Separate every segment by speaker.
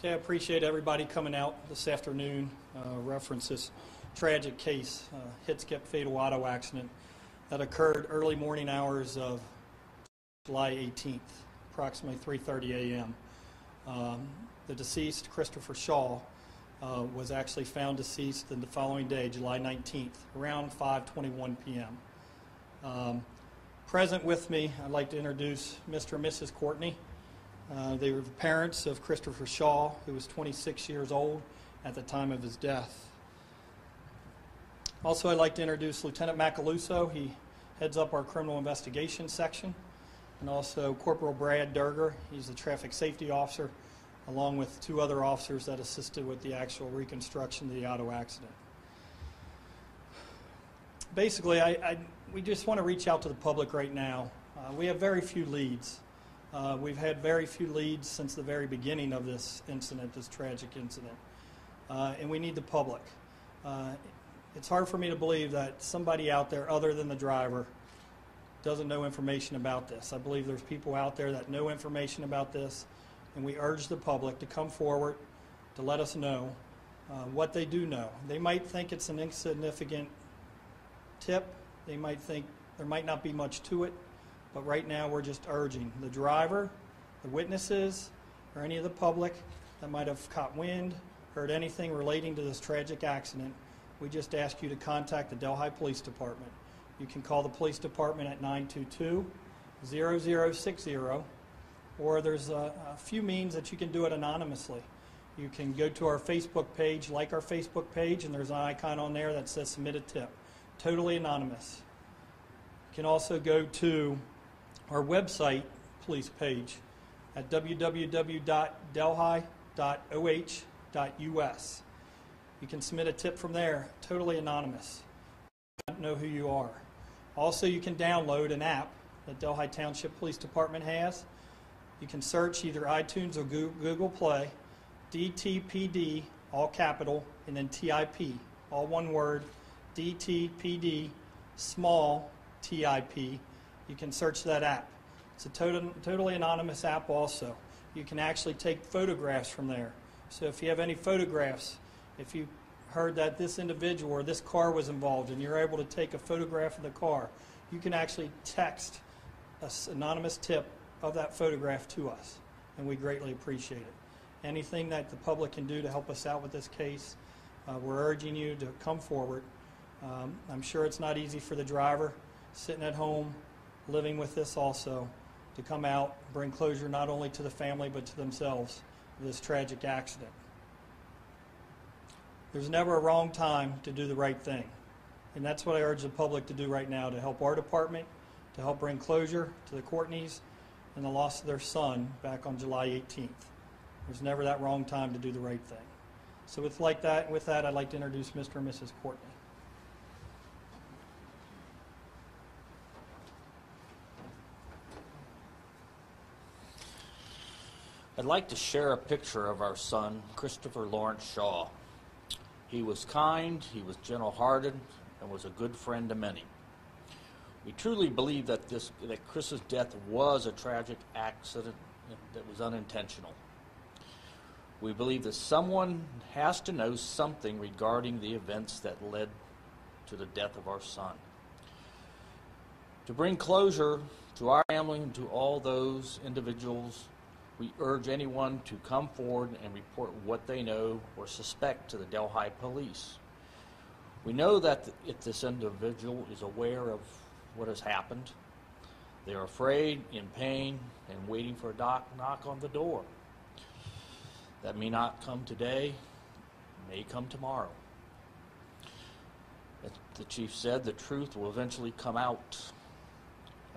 Speaker 1: Okay, I appreciate everybody coming out this afternoon. Uh, reference this tragic case, uh, hit skip fatal auto accident that occurred early morning hours of July 18th, approximately 3:30 a.m. Um, the deceased, Christopher Shaw, uh, was actually found deceased the following day, July 19th, around 5:21 p.m. Um, present with me, I'd like to introduce Mr. and Mrs. Courtney. Uh, they were the parents of Christopher Shaw, who was 26 years old at the time of his death. Also, I'd like to introduce Lieutenant Macaluso. He heads up our criminal investigation section. And also Corporal Brad Durger. He's the traffic safety officer, along with two other officers that assisted with the actual reconstruction of the auto accident. Basically, I, I, we just want to reach out to the public right now. Uh, we have very few leads. Uh, we've had very few leads since the very beginning of this incident, this tragic incident. Uh, and we need the public. Uh, it's hard for me to believe that somebody out there other than the driver doesn't know information about this. I believe there's people out there that know information about this, and we urge the public to come forward to let us know uh, what they do know. They might think it's an insignificant tip, they might think there might not be much to it, but right now we're just urging the driver, the witnesses, or any of the public that might have caught wind, heard anything relating to this tragic accident, we just ask you to contact the Delhi Police Department. You can call the police department at 922 0060, or there's a, a few means that you can do it anonymously. You can go to our Facebook page, like our Facebook page, and there's an icon on there that says submit a tip. Totally anonymous. You can also go to our website police page at www.delhi.oh.us. You can submit a tip from there, totally anonymous. I don't know who you are. Also, you can download an app that Delhi Township Police Department has. You can search either iTunes or Google Play, DTPD, all capital, and then TIP, all one word, DTPD, small TIP. You can search that app. It's a total, totally anonymous app also. You can actually take photographs from there. So if you have any photographs, if you heard that this individual or this car was involved and you're able to take a photograph of the car, you can actually text an anonymous tip of that photograph to us, and we greatly appreciate it. Anything that the public can do to help us out with this case, uh, we're urging you to come forward. Um, I'm sure it's not easy for the driver sitting at home, living with this also, to come out, bring closure not only to the family but to themselves of this tragic accident. There's never a wrong time to do the right thing. And that's what I urge the public to do right now to help our department, to help bring closure to the Courtneys and the loss of their son back on July 18th. There's never that wrong time to do the right thing. So with like that, with that, I'd like to introduce Mr. and Mrs. Courtney.
Speaker 2: I'd like to share a picture of our son, Christopher Lawrence Shaw. He was kind, he was gentle hearted, and was a good friend to many. We truly believe that, this, that Chris's death was a tragic accident that was unintentional. We believe that someone has to know something regarding the events that led to the death of our son. To bring closure to our family and to all those individuals we urge anyone to come forward and report what they know or suspect to the Delhi police. We know that if this individual is aware of what has happened, they are afraid, in pain, and waiting for a doc- knock on the door. That may not come today, may come tomorrow. As the chief said, the truth will eventually come out.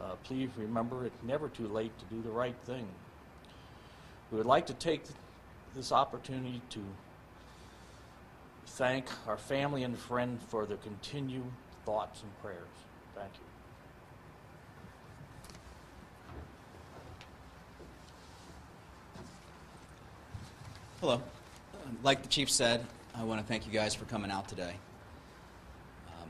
Speaker 2: Uh, please remember it's never too late to do the right thing. We would like to take this opportunity to thank our family and friend for their continued thoughts and prayers. Thank you.
Speaker 3: Hello. Like the chief said, I want to thank you guys for coming out today. Um,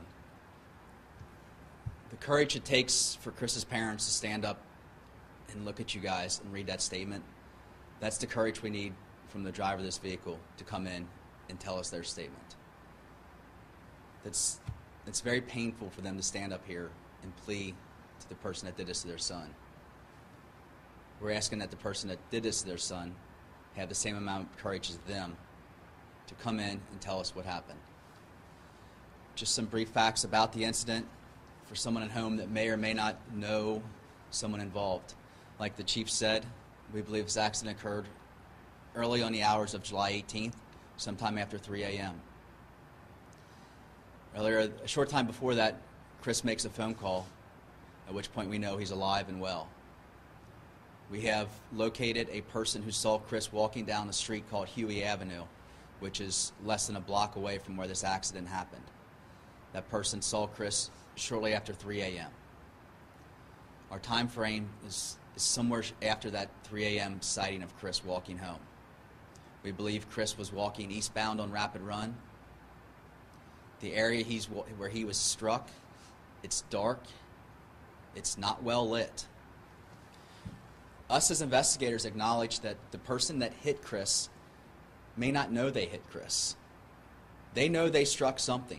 Speaker 3: the courage it takes for Chris's parents to stand up and look at you guys and read that statement, that's the courage we need from the driver of this vehicle to come in and tell us their statement. That's, it's very painful for them to stand up here and plea to the person that did this to their son. We're asking that the person that did this to their son have the same amount of courage as them to come in and tell us what happened. Just some brief facts about the incident for someone at home that may or may not know someone involved. Like the chief said, we believe this accident occurred early on the hours of July 18th, sometime after 3 a.m. Earlier, a short time before that, Chris makes a phone call, at which point we know he's alive and well. We have located a person who saw Chris walking down the street called Huey Avenue, which is less than a block away from where this accident happened. That person saw Chris shortly after 3 a.m. Our time frame is, somewhere after that 3 a.m. sighting of Chris walking home. We believe Chris was walking eastbound on Rapid Run. The area he's where he was struck, it's dark. It's not well lit. Us as investigators acknowledge that the person that hit Chris may not know they hit Chris. They know they struck something.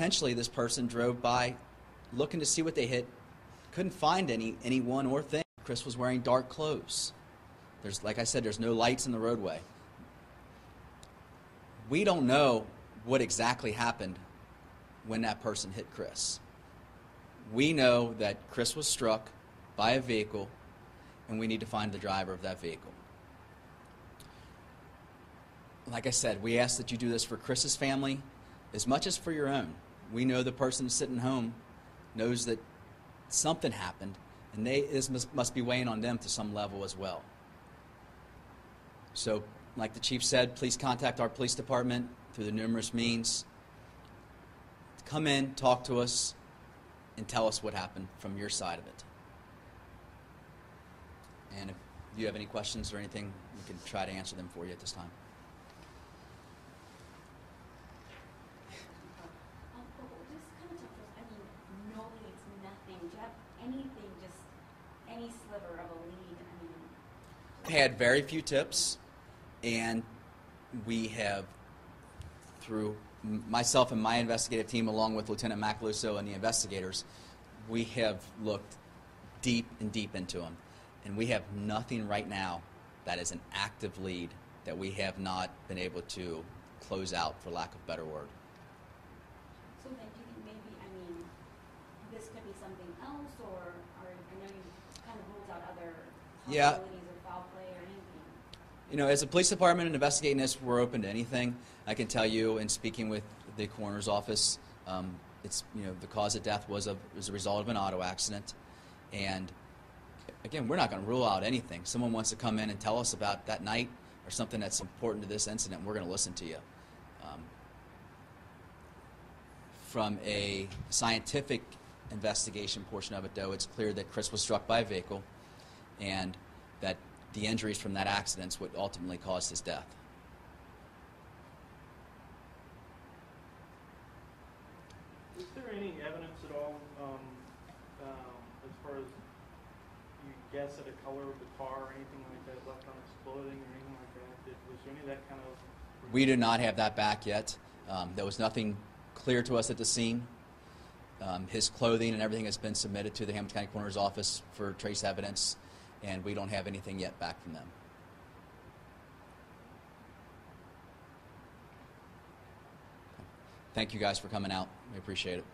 Speaker 3: Potentially, this person drove by looking to see what they hit, couldn't find any anyone or thing. Chris was wearing dark clothes. There's, like I said, there's no lights in the roadway. We don't know what exactly happened when that person hit Chris. We know that Chris was struck by a vehicle, and we need to find the driver of that vehicle. Like I said, we ask that you do this for Chris's family as much as for your own. We know the person sitting home knows that something happened, and they this must, must be weighing on them to some level as well. So, like the chief said, please contact our police department through the numerous means. Come in, talk to us, and tell us what happened from your side of it. And if you have any questions or anything, we can try to answer them for you at this time.
Speaker 4: Um, but just kind of talk to us, I mean, knowing it's nothing, do you have anything, just any sliver of a lead, I mean?
Speaker 3: had very few tips, and we have, through myself and my investigative team, along with Lieutenant Macaluso and the investigators, we have looked deep and deep into them. And we have nothing right now that is an active lead that we have not been able to close out, for lack of a better word.
Speaker 4: So then do you think maybe, I mean, this could be something else, or, or I know you kind of ruled out other
Speaker 3: Yeah. You know, as a police department investigating this, we're open to anything. I can tell you, in speaking with the coroner's office, um, it's you know the cause of death was a was a result of an auto accident, and again, we're not going to rule out anything. Someone wants to come in and tell us about that night or something that's important to this incident, we're going to listen to you. Um, from a scientific investigation portion of it, though, it's clear that Chris was struck by a vehicle, and that the injuries from that accident is what ultimately caused his death.
Speaker 5: Is there any evidence at all, um, um, as far as you guess at a color of the car or anything like that left on its clothing or anything like that? Did, was there any of that kind of?
Speaker 3: We do not have that back yet. Um, there was nothing clear to us at the scene. Um, his clothing and everything has been submitted to the Hamilton County Coroner's Office for trace evidence, and we don't have anything yet back from them. Thank you guys for coming out. We appreciate it.